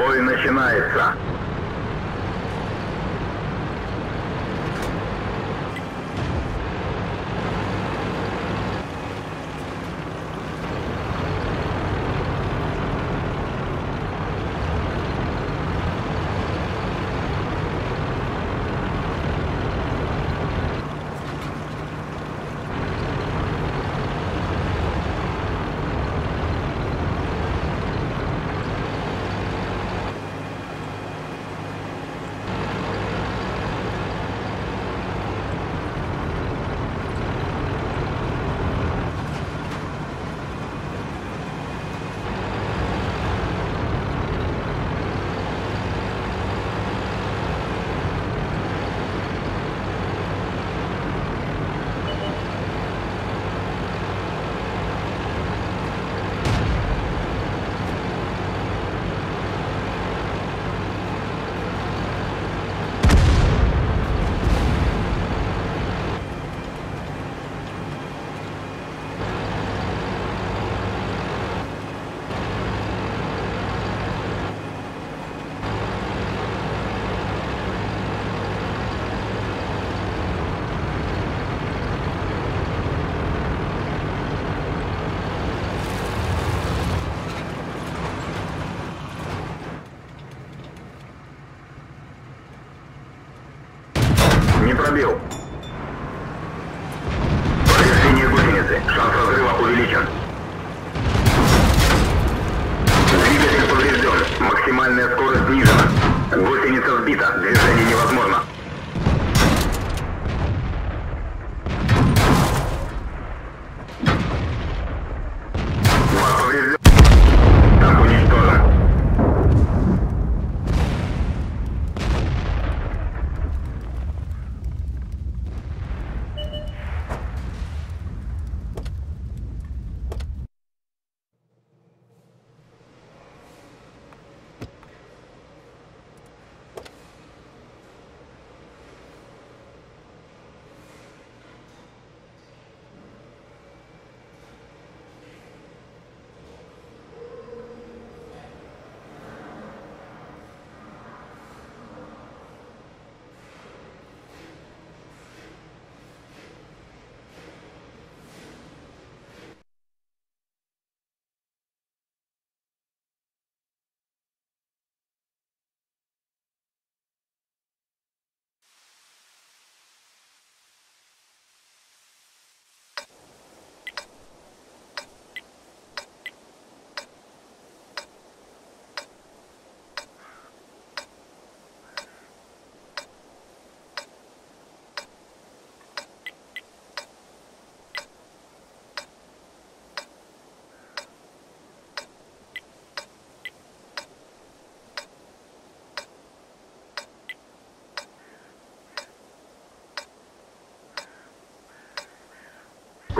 Бой начинается.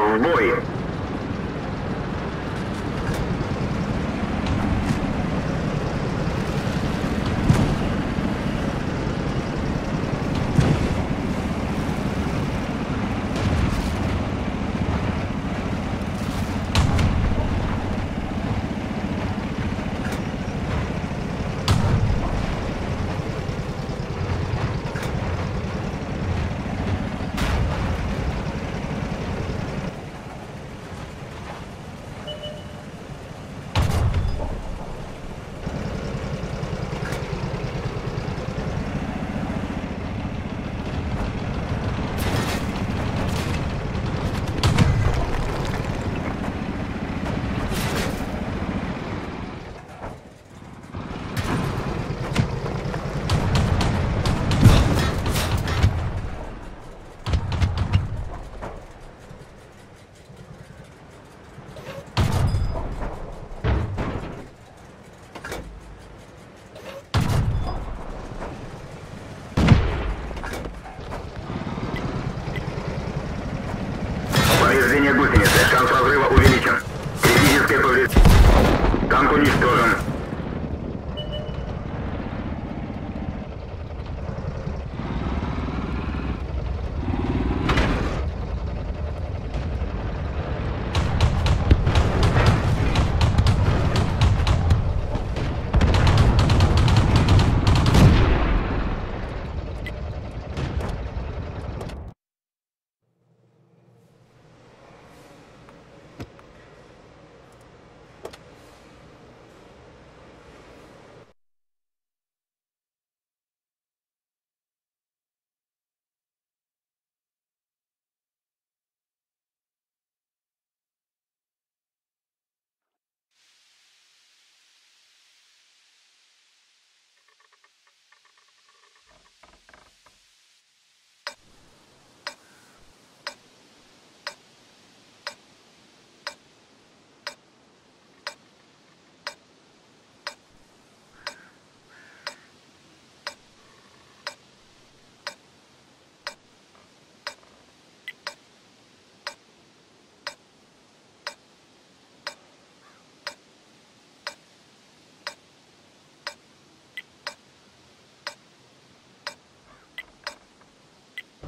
В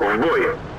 Convoy.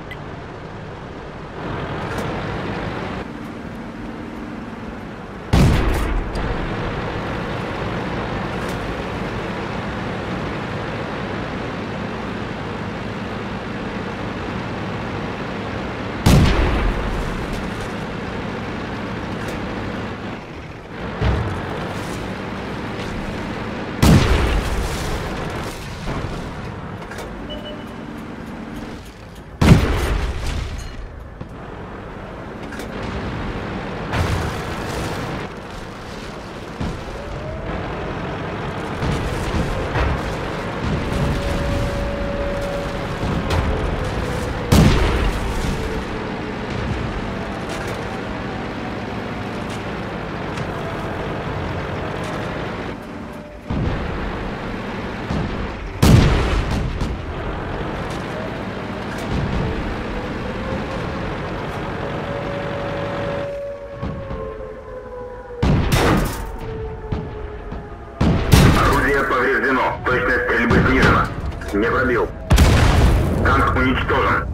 Не пробил. Танк уничтожен.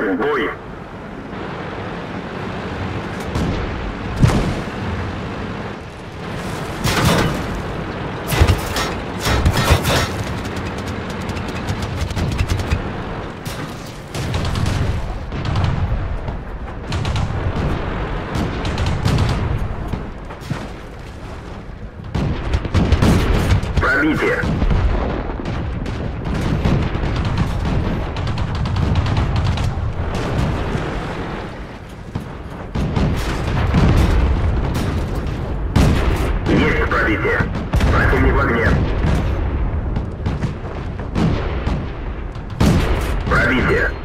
В Пробитие. Противник в огне. Пробитие.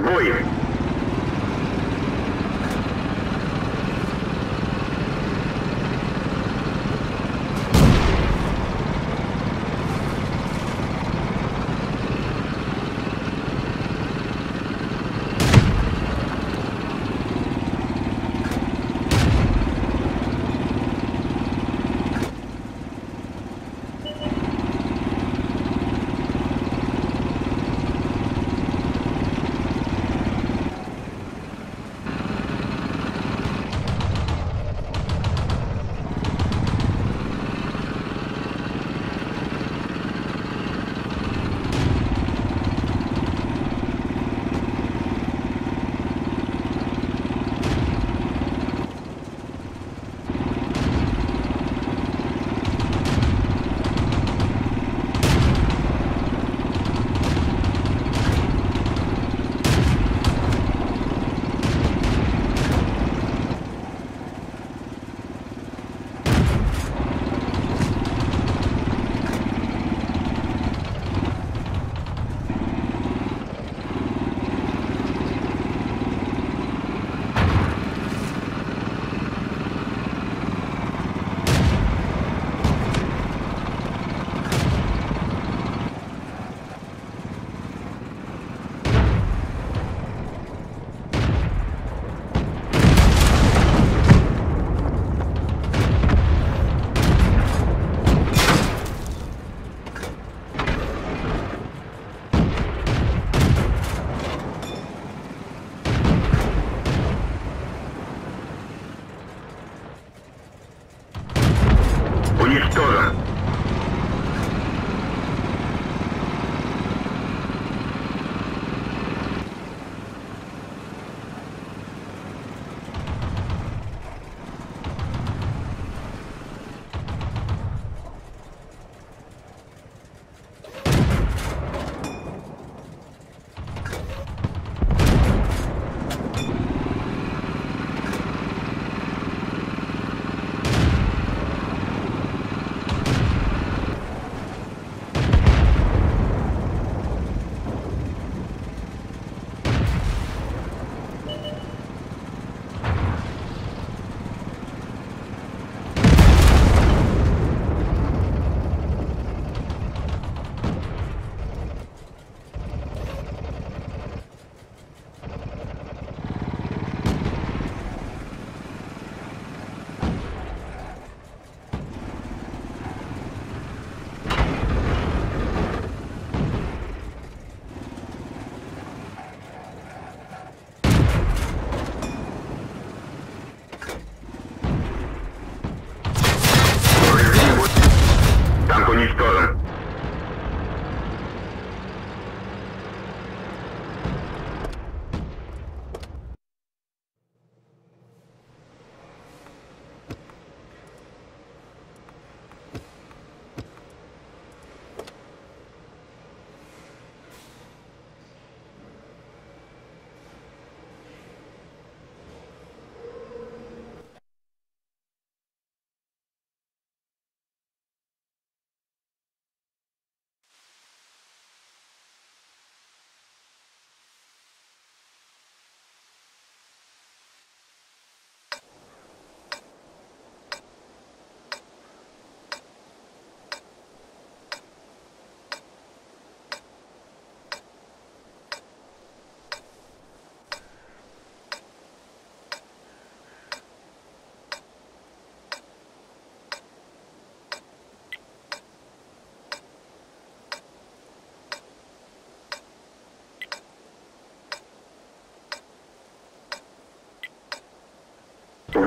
В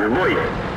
В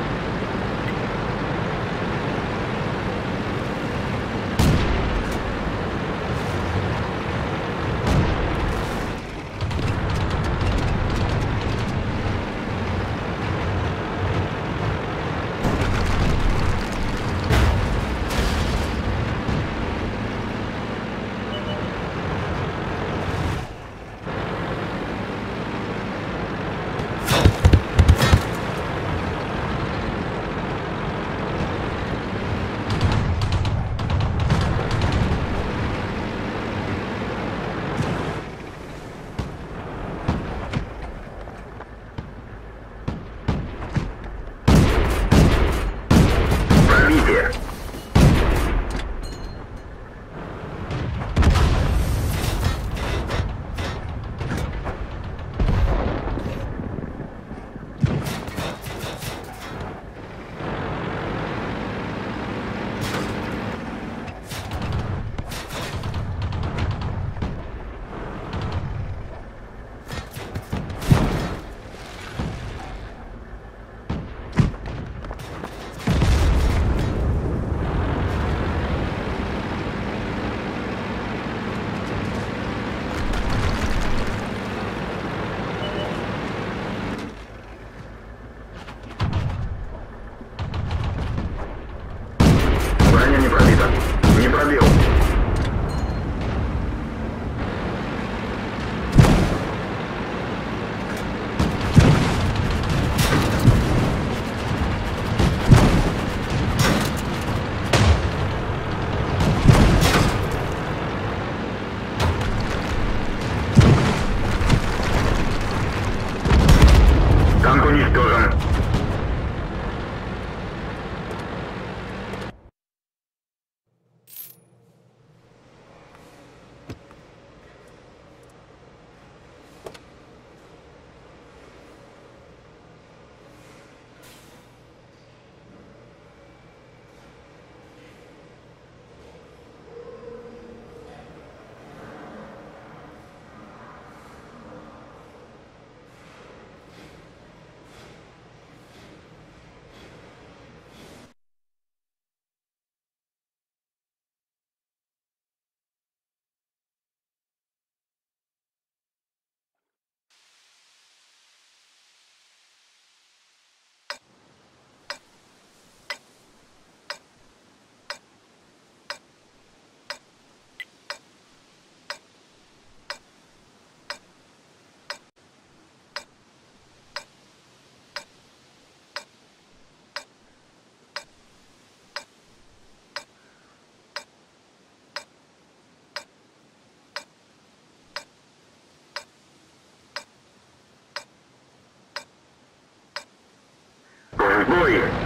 В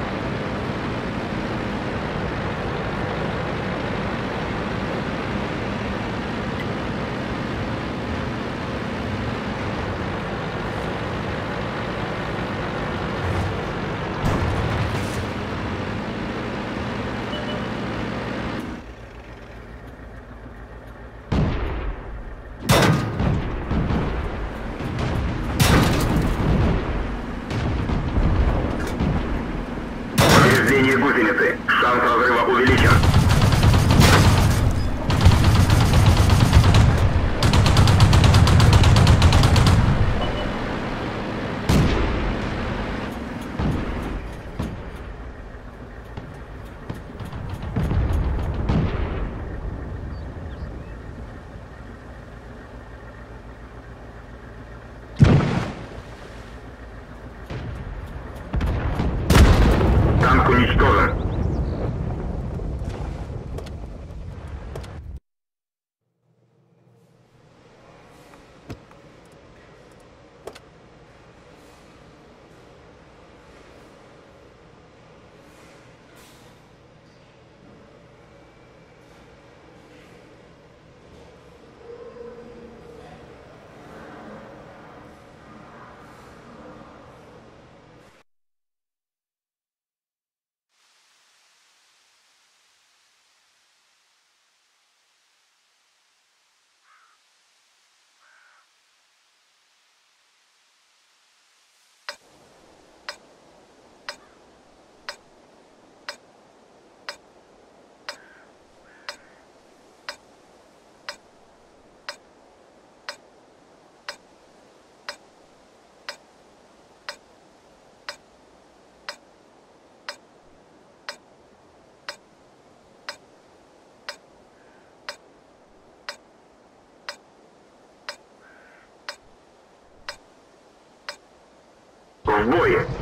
В бой!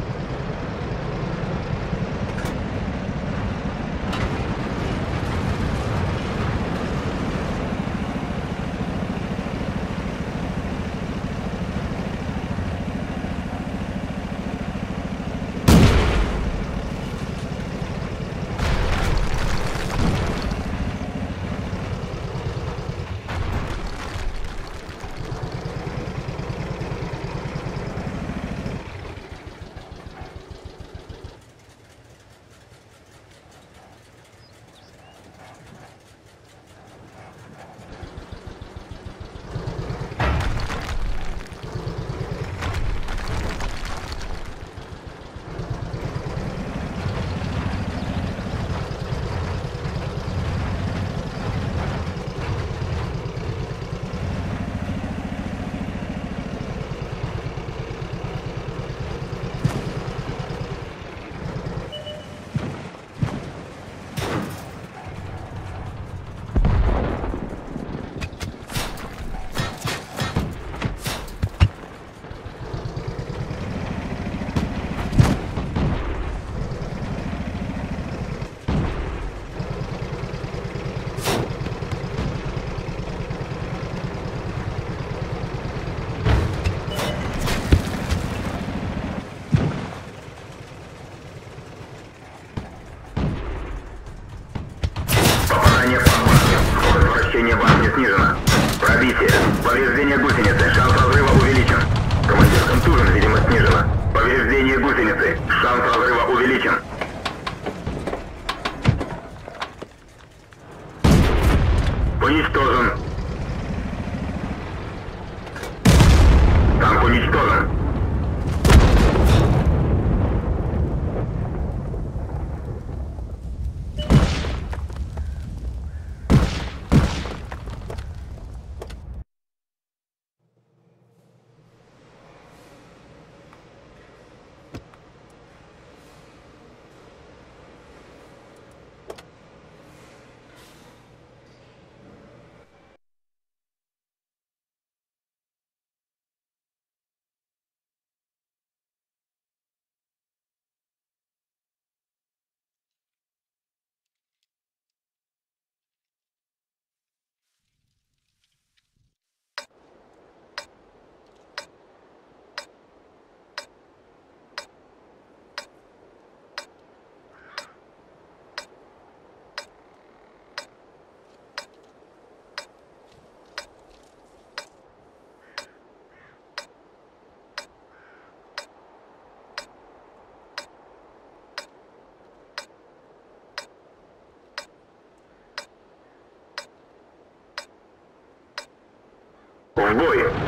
В бой!